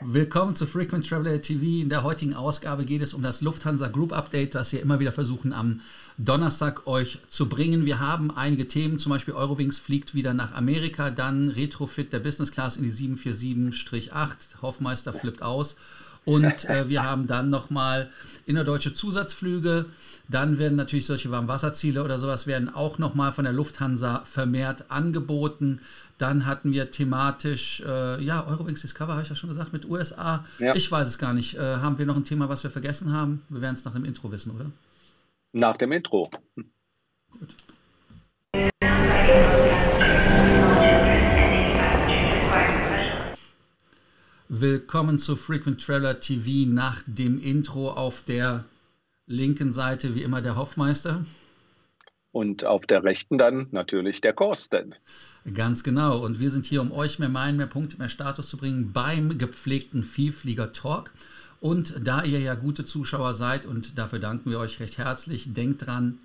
Willkommen zu Frequent Traveler TV. In der heutigen Ausgabe geht es um das Lufthansa Group Update, das wir immer wieder versuchen am Donnerstag euch zu bringen. Wir haben einige Themen, zum Beispiel Eurowings fliegt wieder nach Amerika, dann Retrofit der Business Class in die 747-8, Hoffmeister flippt aus und äh, wir haben dann nochmal innerdeutsche Zusatzflüge. Dann werden natürlich solche Warmwasserziele oder sowas werden auch nochmal von der Lufthansa vermehrt angeboten. Dann hatten wir thematisch, äh, ja, Eurowings Discover, habe ich ja schon gesagt, mit USA. Ja. Ich weiß es gar nicht. Äh, haben wir noch ein Thema, was wir vergessen haben? Wir werden es nach dem Intro wissen, oder? Nach dem Intro. Gut. Willkommen zu Frequent Traveler TV nach dem Intro auf der linken Seite wie immer der Hoffmeister. Und auf der rechten dann natürlich der Korsten. Ganz genau. Und wir sind hier, um euch mehr Meilen, mehr Punkte, mehr Status zu bringen beim gepflegten Vielflieger Talk. Und da ihr ja gute Zuschauer seid und dafür danken wir euch recht herzlich, denkt dran,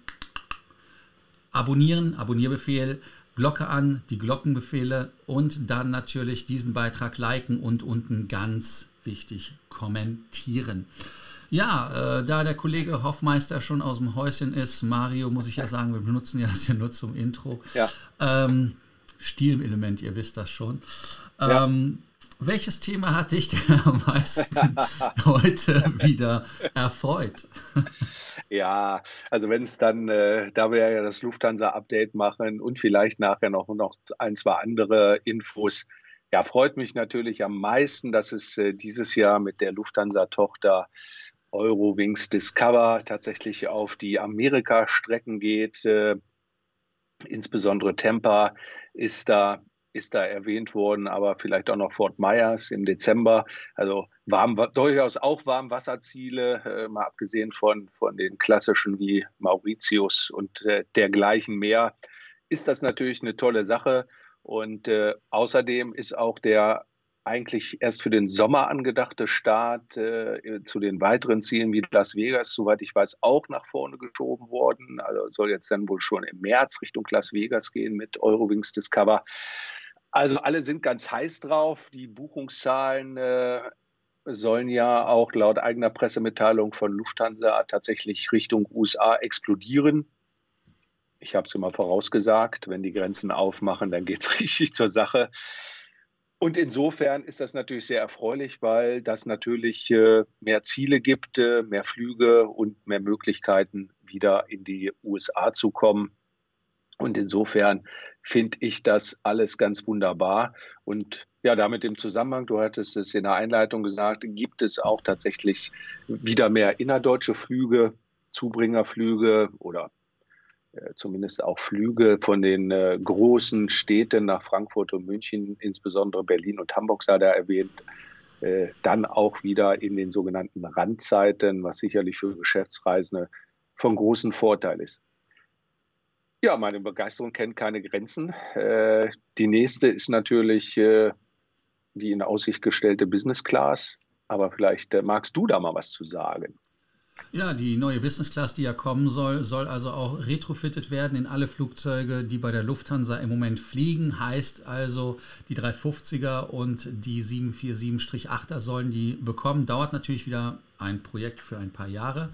abonnieren, Abonnierbefehl, Glocke an, die Glockenbefehle und dann natürlich diesen Beitrag liken und unten ganz wichtig kommentieren. Ja, äh, da der Kollege Hoffmeister schon aus dem Häuschen ist, Mario, muss ich ja sagen, wir benutzen ja das ja nur zum Intro. Ja. Ähm, Stilelement, ihr wisst das schon. Ähm, welches Thema hat dich denn am meisten heute wieder erfreut? Ja, also wenn es dann, äh, da wir ja das Lufthansa-Update machen und vielleicht nachher noch, noch ein, zwei andere Infos, ja, freut mich natürlich am meisten, dass es äh, dieses Jahr mit der Lufthansa-Tochter Eurowings Discover tatsächlich auf die Amerika-Strecken geht. Äh, insbesondere Tampa ist da ist da erwähnt worden, aber vielleicht auch noch Fort Myers im Dezember. Also warm, durchaus auch Warmwasserziele, äh, mal abgesehen von, von den klassischen wie Mauritius und äh, dergleichen mehr, ist das natürlich eine tolle Sache. Und äh, außerdem ist auch der eigentlich erst für den Sommer angedachte Start äh, zu den weiteren Zielen wie Las Vegas, soweit ich weiß, auch nach vorne geschoben worden. Also soll jetzt dann wohl schon im März Richtung Las Vegas gehen mit Eurowings Discover. Also alle sind ganz heiß drauf. Die Buchungszahlen äh, sollen ja auch laut eigener Pressemitteilung von Lufthansa tatsächlich Richtung USA explodieren. Ich habe es immer vorausgesagt, wenn die Grenzen aufmachen, dann geht es richtig zur Sache. Und insofern ist das natürlich sehr erfreulich, weil das natürlich äh, mehr Ziele gibt, äh, mehr Flüge und mehr Möglichkeiten, wieder in die USA zu kommen. Und insofern finde ich das alles ganz wunderbar. Und ja, damit im Zusammenhang, du hattest es in der Einleitung gesagt, gibt es auch tatsächlich wieder mehr innerdeutsche Flüge, Zubringerflüge oder äh, zumindest auch Flüge von den äh, großen Städten nach Frankfurt und München, insbesondere Berlin und Hamburg sei da erwähnt, äh, dann auch wieder in den sogenannten Randzeiten, was sicherlich für Geschäftsreisende von großem Vorteil ist. Ja, meine Begeisterung kennt keine Grenzen. Äh, die nächste ist natürlich äh, die in Aussicht gestellte Business Class. Aber vielleicht äh, magst du da mal was zu sagen. Ja, die neue Business Class, die ja kommen soll, soll also auch retrofitted werden in alle Flugzeuge, die bei der Lufthansa im Moment fliegen. Heißt also, die 350er und die 747-8er sollen die bekommen. Dauert natürlich wieder ein Projekt für ein paar Jahre.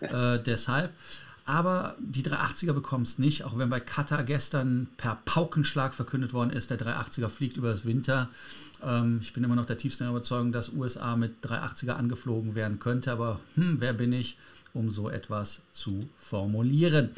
Äh, deshalb. Aber die 380er bekommst nicht, auch wenn bei Qatar gestern per Paukenschlag verkündet worden ist, der 380er fliegt über das Winter. Ähm, ich bin immer noch der tiefsten Überzeugung, dass USA mit 380er angeflogen werden könnte, aber hm, wer bin ich, um so etwas zu formulieren?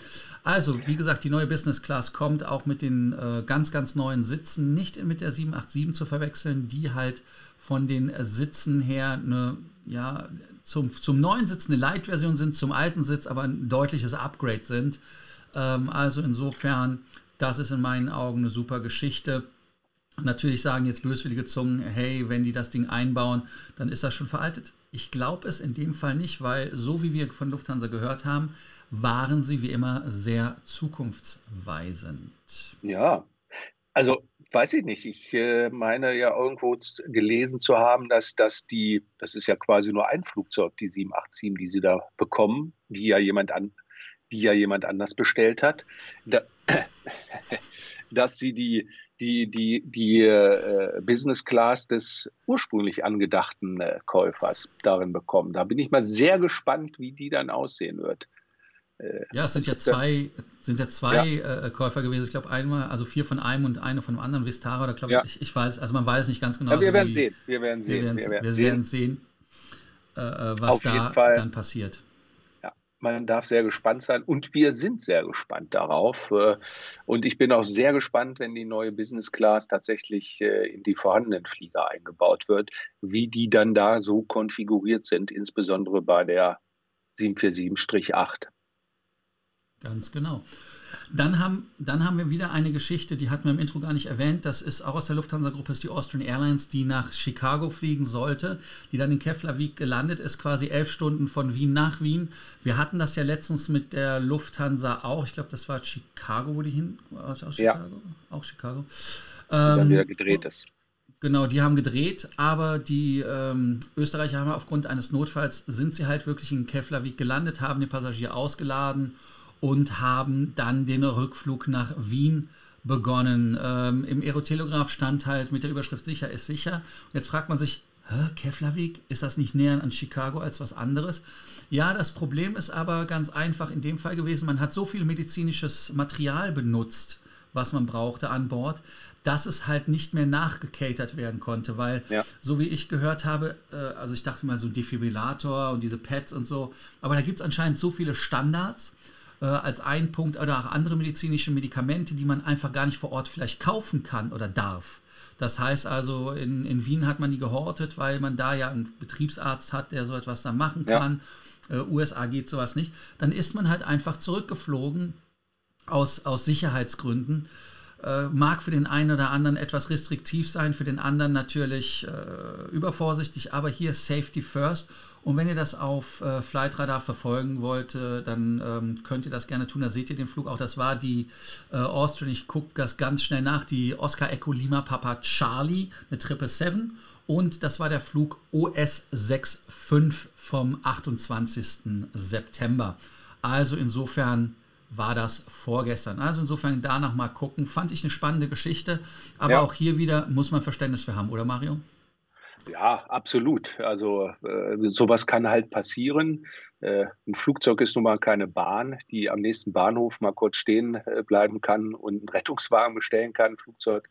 Also, wie gesagt, die neue Business Class kommt auch mit den äh, ganz, ganz neuen Sitzen, nicht mit der 787 zu verwechseln, die halt von den Sitzen her eine ja, zum, zum neuen Sitz eine Light-Version sind, zum alten Sitz aber ein deutliches Upgrade sind. Ähm, also insofern, das ist in meinen Augen eine super Geschichte. Natürlich sagen jetzt böswillige Zungen, hey, wenn die das Ding einbauen, dann ist das schon veraltet. Ich glaube es in dem Fall nicht, weil so wie wir von Lufthansa gehört haben, waren sie wie immer sehr zukunftsweisend. Ja, also weiß ich nicht. Ich äh, meine ja irgendwo gelesen zu haben, dass, dass die, das ist ja quasi nur ein Flugzeug, die 787, die sie da bekommen, die ja jemand an, die ja jemand anders bestellt hat, da, dass sie die, die, die, die äh, Business Class des ursprünglich angedachten äh, Käufers darin bekommen. Da bin ich mal sehr gespannt, wie die dann aussehen wird. Äh, ja, es sind ja zwei, sind ja zwei ja. Äh, Käufer gewesen. Ich glaube einmal, also vier von einem und eine von dem anderen, Vistara oder glaube ja. ich, ich weiß, also man weiß nicht ganz genau. Ja, wir, also werden wie, sehen. wir werden sehen. Wir werden, wir werden, wir werden sehen, äh, äh was da dann passiert. Man darf sehr gespannt sein und wir sind sehr gespannt darauf. Und ich bin auch sehr gespannt, wenn die neue Business Class tatsächlich in die vorhandenen Flieger eingebaut wird, wie die dann da so konfiguriert sind, insbesondere bei der 747-8. Ganz genau. Dann haben, dann haben wir wieder eine Geschichte, die hatten wir im Intro gar nicht erwähnt. Das ist auch aus der Lufthansa-Gruppe, ist die Austrian Airlines, die nach Chicago fliegen sollte, die dann in Keflavik gelandet ist, quasi elf Stunden von Wien nach Wien. Wir hatten das ja letztens mit der Lufthansa auch. Ich glaube, das war Chicago, wo die hin. Aus Chicago? Ja. Auch Chicago. Ähm, dann wieder gedreht ist. Genau, die haben gedreht, aber die ähm, Österreicher haben aufgrund eines Notfalls sind sie halt wirklich in Keflavik gelandet, haben den Passagier ausgeladen und haben dann den Rückflug nach Wien begonnen. Ähm, Im Aerotelegraph stand halt mit der Überschrift sicher ist sicher. Und jetzt fragt man sich, Keflavik, ist das nicht näher an Chicago als was anderes? Ja, das Problem ist aber ganz einfach in dem Fall gewesen, man hat so viel medizinisches Material benutzt, was man brauchte an Bord, dass es halt nicht mehr nachgecatert werden konnte, weil ja. so wie ich gehört habe, äh, also ich dachte mal so Defibrillator und diese Pads und so, aber da gibt es anscheinend so viele Standards, äh, als ein Punkt oder auch andere medizinische Medikamente, die man einfach gar nicht vor Ort vielleicht kaufen kann oder darf. Das heißt also, in, in Wien hat man die gehortet, weil man da ja einen Betriebsarzt hat, der so etwas dann machen kann. Ja. Äh, USA geht sowas nicht. Dann ist man halt einfach zurückgeflogen aus, aus Sicherheitsgründen. Äh, mag für den einen oder anderen etwas restriktiv sein, für den anderen natürlich äh, übervorsichtig, aber hier Safety First. Und wenn ihr das auf äh, Flightradar verfolgen wollt, äh, dann ähm, könnt ihr das gerne tun. Da seht ihr den Flug auch. Das war die äh, Austrian, ich gucke das ganz schnell nach, die Oscar Echo Lima Papa Charlie mit 777. Und das war der Flug OS 65 vom 28. September. Also insofern war das vorgestern. Also insofern danach mal gucken. Fand ich eine spannende Geschichte. Aber ja. auch hier wieder muss man Verständnis für haben, oder Mario? Ja, absolut. Also äh, sowas kann halt passieren. Äh, ein Flugzeug ist nun mal keine Bahn, die am nächsten Bahnhof mal kurz stehen äh, bleiben kann und einen Rettungswagen bestellen kann. Ein Flugzeug,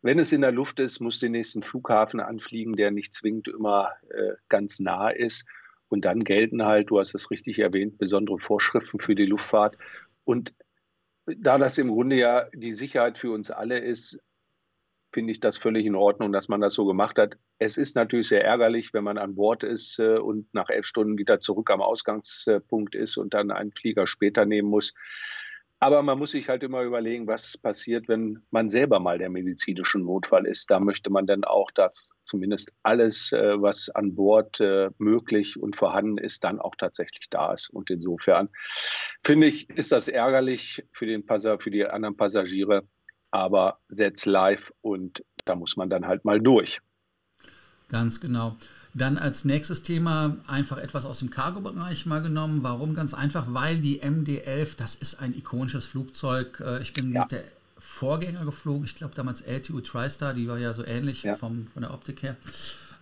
wenn es in der Luft ist, muss den nächsten Flughafen anfliegen, der nicht zwingend immer äh, ganz nah ist. Und dann gelten halt, du hast es richtig erwähnt, besondere Vorschriften für die Luftfahrt. Und da das im Grunde ja die Sicherheit für uns alle ist, finde ich das völlig in Ordnung, dass man das so gemacht hat. Es ist natürlich sehr ärgerlich, wenn man an Bord ist äh, und nach elf Stunden wieder zurück am Ausgangspunkt ist und dann einen Flieger später nehmen muss. Aber man muss sich halt immer überlegen, was passiert, wenn man selber mal der medizinische Notfall ist. Da möchte man dann auch, dass zumindest alles, äh, was an Bord äh, möglich und vorhanden ist, dann auch tatsächlich da ist. Und insofern finde ich, ist das ärgerlich für, den für die anderen Passagiere, aber setz live und da muss man dann halt mal durch. Ganz genau. Dann als nächstes Thema einfach etwas aus dem Cargo-Bereich mal genommen. Warum? Ganz einfach, weil die MD-11, das ist ein ikonisches Flugzeug. Äh, ich bin ja. mit der Vorgänger geflogen, ich glaube damals LTU TriStar, die war ja so ähnlich ja. Vom, von der Optik her.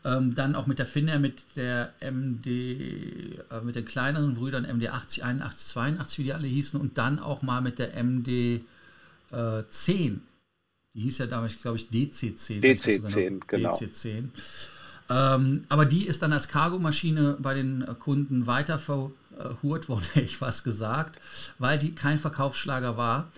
Ähm, dann auch mit der Finnair, mit der MD, äh, mit den kleineren Brüdern MD 80, 81, 82, wie die alle hießen, und dann auch mal mit der MD äh, 10. Die hieß ja damals, glaube ich, DC10. DC10, genau. DC10. Ähm, aber die ist dann als Cargomaschine bei den Kunden weiter verhurt worden, hätte ich was gesagt, weil die kein Verkaufsschlager war.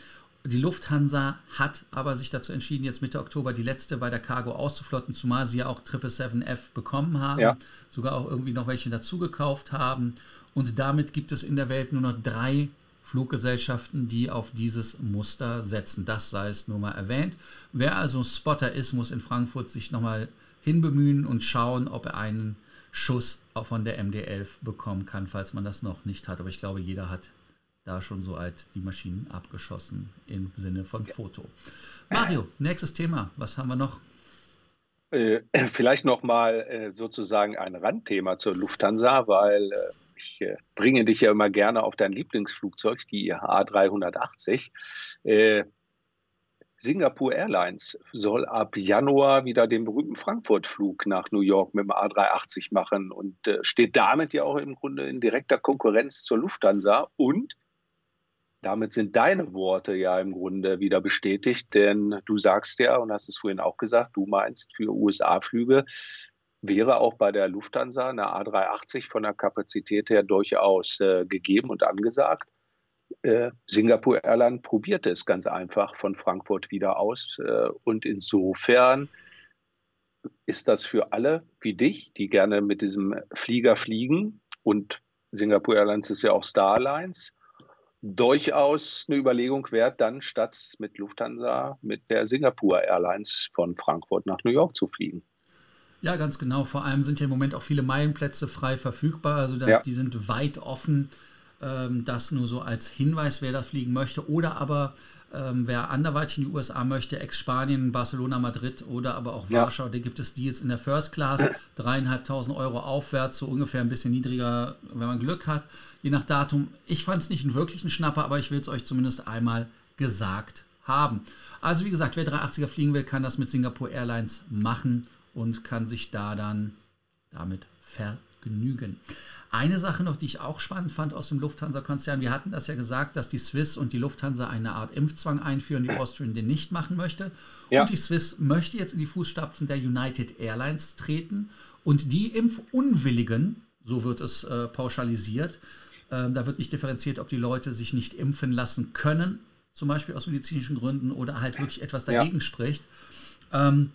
Die Lufthansa hat aber sich dazu entschieden, jetzt Mitte Oktober die letzte bei der Cargo auszuflotten, zumal sie ja auch 777F bekommen haben, ja. sogar auch irgendwie noch welche dazugekauft haben. Und damit gibt es in der Welt nur noch drei Fluggesellschaften, die auf dieses Muster setzen. Das sei es nur mal erwähnt. Wer also Spotter ist, muss in Frankfurt sich nochmal hinbemühen und schauen, ob er einen Schuss von der MD-11 bekommen kann, falls man das noch nicht hat. Aber ich glaube, jeder hat da schon so alt die Maschinen abgeschossen im Sinne von Foto. Mario, nächstes Thema. Was haben wir noch? Äh, vielleicht noch mal äh, sozusagen ein Randthema zur Lufthansa, weil äh, ich äh, bringe dich ja immer gerne auf dein Lieblingsflugzeug, die A380. Äh, Singapore Airlines soll ab Januar wieder den berühmten Frankfurt-Flug nach New York mit dem A380 machen und äh, steht damit ja auch im Grunde in direkter Konkurrenz zur Lufthansa. Und damit sind deine Worte ja im Grunde wieder bestätigt, denn du sagst ja und hast es vorhin auch gesagt, du meinst für USA-Flüge wäre auch bei der Lufthansa eine A380 von der Kapazität her durchaus äh, gegeben und angesagt. Äh, Singapore Airline probierte es ganz einfach von Frankfurt wieder aus. Äh, und insofern ist das für alle wie dich, die gerne mit diesem Flieger fliegen, und Singapore Airlines ist ja auch Star Alliance, durchaus eine Überlegung wert, dann statt mit Lufthansa mit der Singapore Airlines von Frankfurt nach New York zu fliegen. Ja, ganz genau. Vor allem sind ja im Moment auch viele Meilenplätze frei verfügbar. Also da, ja. die sind weit offen. Ähm, das nur so als Hinweis, wer da fliegen möchte. Oder aber ähm, wer anderweitig in die USA möchte, Ex-Spanien, Barcelona, Madrid oder aber auch ja. Warschau, da gibt es die jetzt in der First Class, dreieinhalbtausend Euro aufwärts, so ungefähr ein bisschen niedriger, wenn man Glück hat, je nach Datum. Ich fand es nicht einen wirklichen Schnapper, aber ich will es euch zumindest einmal gesagt haben. Also wie gesagt, wer 380er fliegen will, kann das mit Singapore Airlines machen und kann sich da dann damit vergnügen. Eine Sache noch, die ich auch spannend fand aus dem Lufthansa-Konzern, wir hatten das ja gesagt, dass die Swiss und die Lufthansa eine Art Impfzwang einführen, die Austrian den nicht machen möchte. Ja. Und die Swiss möchte jetzt in die Fußstapfen der United Airlines treten und die Impfunwilligen, so wird es äh, pauschalisiert, äh, da wird nicht differenziert, ob die Leute sich nicht impfen lassen können, zum Beispiel aus medizinischen Gründen oder halt wirklich etwas dagegen ja. spricht, ähm,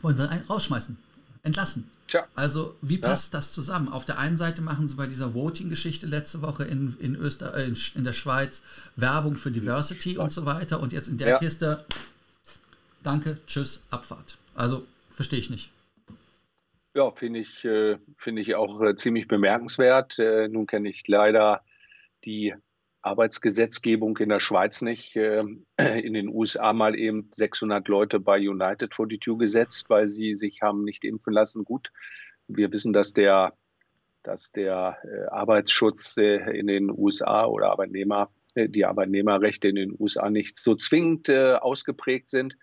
wollen sie einen rausschmeißen entlassen. Tja. Also wie passt ja. das zusammen? Auf der einen Seite machen sie bei dieser Voting-Geschichte letzte Woche in, in, Öster äh, in, der Schweiz Werbung für Diversity und so weiter und jetzt in der ja. Kiste danke, tschüss, Abfahrt. Also verstehe ich nicht. Ja, finde ich, äh, find ich auch äh, ziemlich bemerkenswert. Äh, nun kenne ich leider die Arbeitsgesetzgebung in der Schweiz nicht. Ähm, in den USA mal eben 600 Leute bei United vor die Tür gesetzt, weil sie sich haben nicht impfen lassen. Gut, wir wissen, dass der, dass der äh, Arbeitsschutz äh, in den USA oder Arbeitnehmer, äh, die Arbeitnehmerrechte in den USA nicht so zwingend ausgeprägt sind.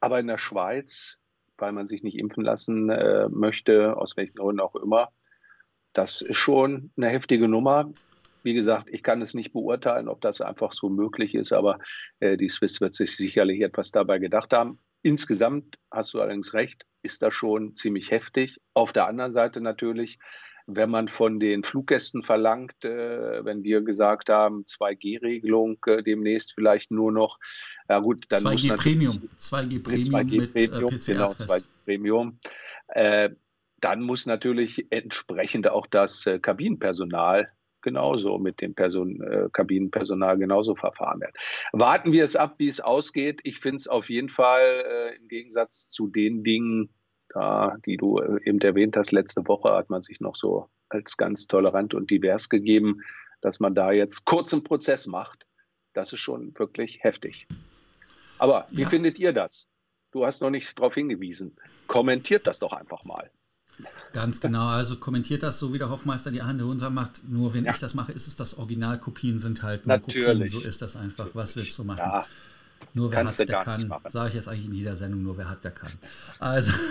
Aber in der Schweiz, weil man sich nicht impfen lassen möchte, aus welchen Gründen auch immer, das ist schon eine heftige Nummer. Wie gesagt, ich kann es nicht beurteilen, ob das einfach so möglich ist, aber äh, die Swiss wird sich sicherlich etwas dabei gedacht haben. Insgesamt hast du allerdings recht, ist das schon ziemlich heftig. Auf der anderen Seite natürlich, wenn man von den Fluggästen verlangt, äh, wenn wir gesagt haben, 2G-Regelung äh, demnächst vielleicht nur noch, ja gut, dann 2G muss Premium, 2G Premium 2G mit äh, Premium, genau, 2G Premium. Äh, dann muss natürlich entsprechend auch das äh, Kabinenpersonal genauso mit dem Person, äh, Kabinenpersonal genauso verfahren werden. Warten wir es ab, wie es ausgeht. Ich finde es auf jeden Fall äh, im Gegensatz zu den Dingen, da, die du äh, eben erwähnt hast, letzte Woche hat man sich noch so als ganz tolerant und divers gegeben, dass man da jetzt kurzen Prozess macht. Das ist schon wirklich heftig. Aber wie ja. findet ihr das? Du hast noch nicht darauf hingewiesen. Kommentiert das doch einfach mal. Ganz genau, also kommentiert das so, wie der Hoffmeister die Hand runter macht. Nur wenn ja. ich das mache, ist es das Original. Kopien sind halt nur Natürlich. Kopien. So ist das einfach. Was willst du machen? Ja. Nur wer hat, der kann. Sage ich jetzt eigentlich in jeder Sendung, nur wer hat, der kann. Also.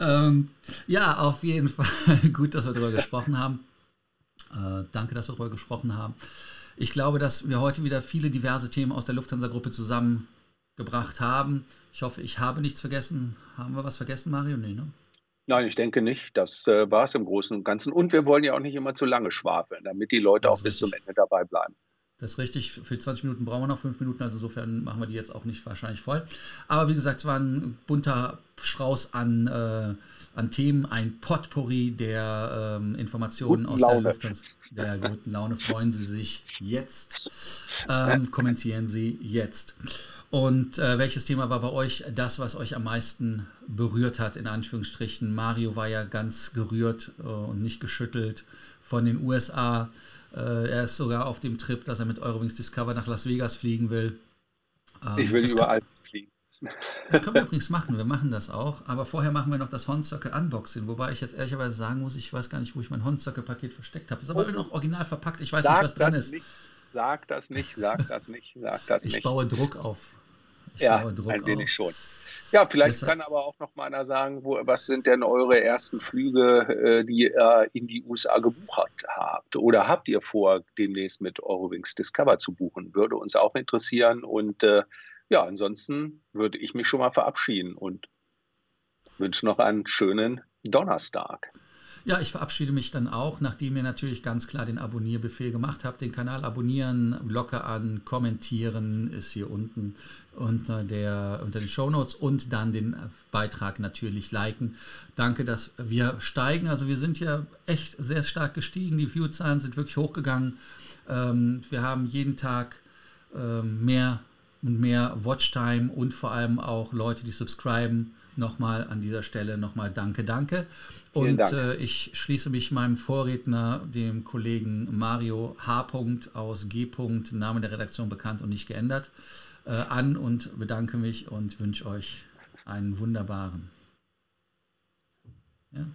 ähm, ja, auf jeden Fall gut, dass wir darüber gesprochen haben. Äh, danke, dass wir darüber gesprochen haben. Ich glaube, dass wir heute wieder viele diverse Themen aus der Lufthansa-Gruppe zusammengebracht haben. Ich hoffe, ich habe nichts vergessen. Haben wir was vergessen, Mario? Nee, ne? Nein, ich denke nicht. Das äh, war es im Großen und Ganzen. Und wir wollen ja auch nicht immer zu lange schwafeln, damit die Leute auch bis zum Ende dabei bleiben. Das ist richtig. Für 20 Minuten brauchen wir noch 5 Minuten, also insofern machen wir die jetzt auch nicht wahrscheinlich voll. Aber wie gesagt, es war ein bunter Strauß an, äh, an Themen, ein Potpourri der ähm, Informationen guten aus Laune. der Lufthansa. Der guten Laune freuen Sie sich jetzt. Ähm, kommentieren Sie jetzt. Und äh, welches Thema war bei euch das, was euch am meisten berührt hat, in Anführungsstrichen? Mario war ja ganz gerührt äh, und nicht geschüttelt von den USA. Äh, er ist sogar auf dem Trip, dass er mit Eurowings Discover nach Las Vegas fliegen will. Ähm, ich will überall kann, fliegen. Das können wir übrigens machen, wir machen das auch. Aber vorher machen wir noch das Horn Unboxing, wobei ich jetzt ehrlicherweise sagen muss, ich weiß gar nicht, wo ich mein Horn Paket versteckt habe. Ist aber oh. noch original verpackt, ich weiß Sag nicht, was drin ist. Nicht. sag das nicht, sag das nicht, sag das ich nicht. Baue Druck auf. Ich ja, Druck ein wenig auf. schon. Ja, vielleicht Deshalb. kann aber auch noch mal einer sagen, wo, was sind denn eure ersten Flüge, äh, die ihr in die USA gebucht habt? Oder habt ihr vor, demnächst mit Eurowings Discover zu buchen? Würde uns auch interessieren. Und äh, ja, ansonsten würde ich mich schon mal verabschieden und wünsche noch einen schönen Donnerstag. Ja, ich verabschiede mich dann auch, nachdem ihr natürlich ganz klar den Abonnierbefehl gemacht habt. Den Kanal abonnieren, Glocke an, kommentieren ist hier unten unter, der, unter den Shownotes und dann den Beitrag natürlich liken. Danke, dass wir steigen. Also wir sind ja echt sehr stark gestiegen. Die Viewzahlen sind wirklich hochgegangen. Ähm, wir haben jeden Tag ähm, mehr mehr Watchtime und vor allem auch Leute, die subscriben. Nochmal an dieser Stelle nochmal danke, danke. Und äh, ich schließe mich meinem Vorredner, dem Kollegen Mario H. aus G. Name der Redaktion bekannt und nicht geändert, äh, an und bedanke mich und wünsche euch einen wunderbaren. Ja?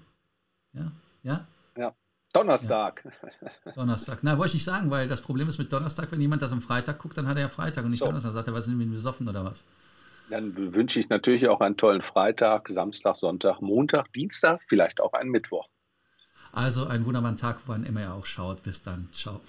Ja? Ja. Donnerstag. Ja. Donnerstag. Na, wollte ich nicht sagen, weil das Problem ist mit Donnerstag, wenn jemand das am Freitag guckt, dann hat er ja Freitag und nicht so. Donnerstag. Dann sagt er, was sind wir besoffen oder was? Dann wünsche ich natürlich auch einen tollen Freitag, Samstag, Sonntag, Montag, Dienstag, vielleicht auch einen Mittwoch. Also einen wunderbaren Tag, wann immer ihr auch schaut. Bis dann. Ciao.